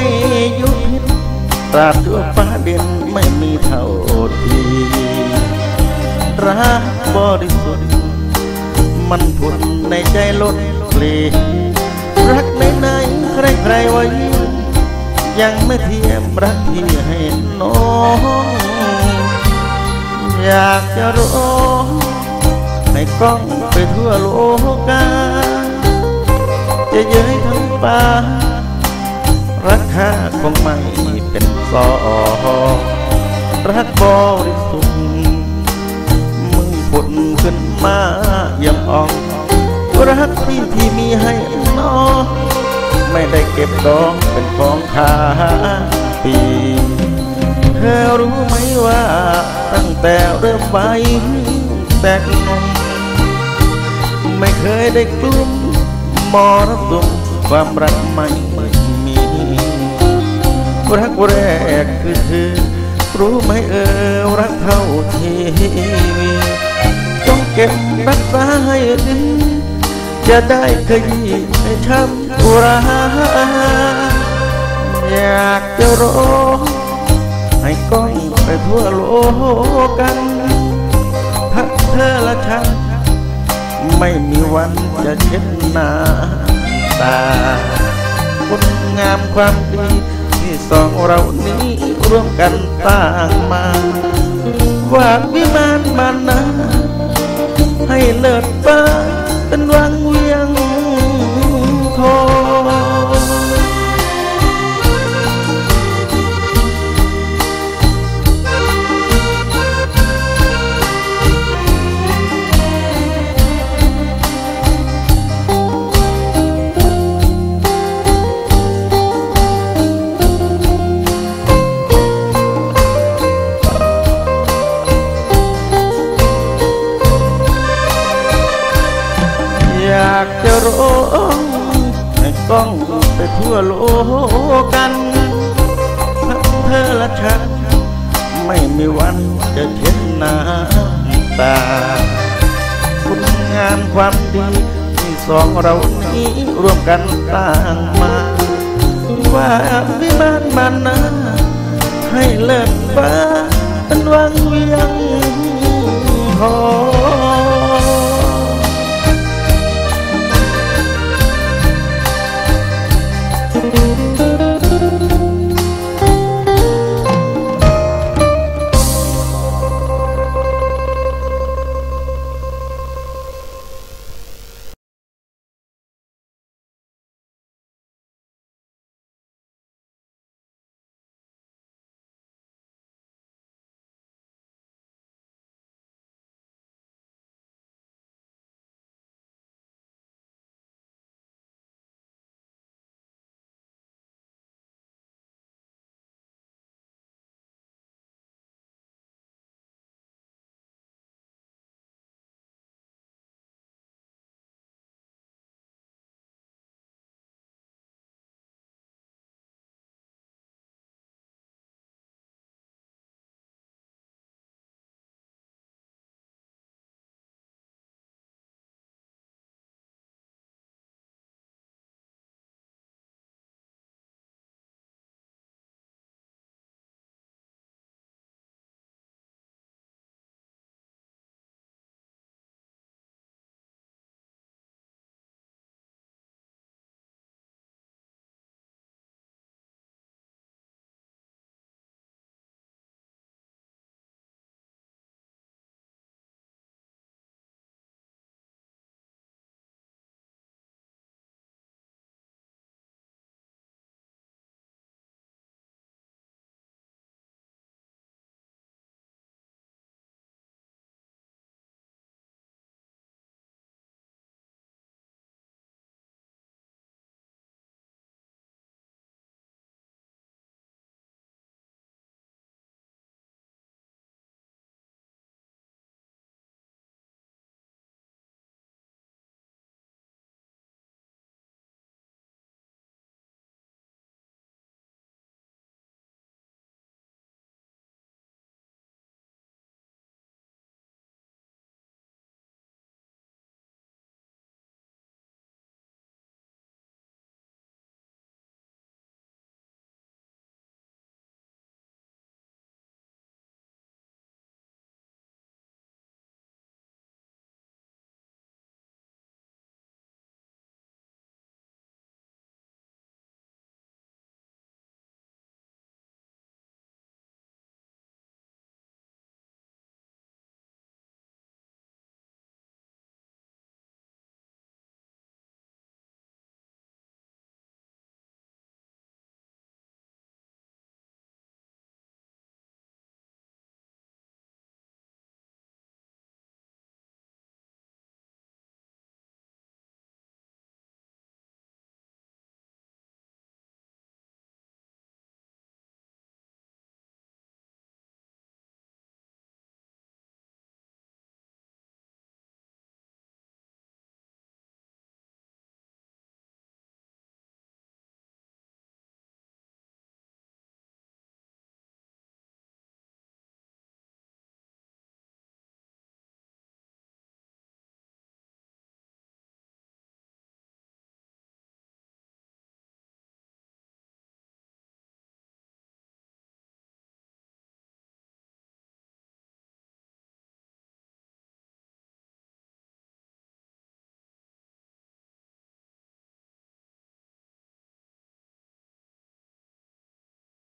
ที่ยุพิษตราบทั่วฟ้าดินไม่มีเท่าทีรักบริสุทธิ์มันผุดในใจล้นเพลงรักในในใครใครๆว่ายิ่งยังไม่เทียมรักที่ให้น้อง อยากจะรู้ให้กล้องไปทั่วโลกาจะเย้ยทั้งป่า รักค่าคงไม่เป็นสอรักบริสุทธิ์มึงผุดขึ้นมายี่ยมอ่องรักที่ที่มีให้นอไม่ได้เก็บดองเป็นของค้าปีเธอรู้ไหมว่าตั้งแต่เริ่มไปแต่นมไม่เคยได้กลุ้มมรสุมความรักไม่ รักแรกคือเธอรู้ไหมเออรักเท่าทีวีต้องเก็บรักษาให้ดีจะได้ขยี้ให้ช้ำอุราอยากจะร้องให้ก้องไปทั่วโลกกันพักเธอละฉัน ไม่มีวันจะเช็ดหน้าตาคุณงามความดี ที่สองเรานี้ร่วมกันต่างมาว่าวิมานมานาให้เลิศฟ้าเป็นวังเวียง งให้กล้องไปทั่วโลกกันเธอและฉันไม่มีวันจะเช็ดน้ำตา คุณงามความดีที่สองเรานี้ร่วมกันต่างมา ว่าวิมานมันนาให้เลิศฟ้าเป็นวังเวียงทอ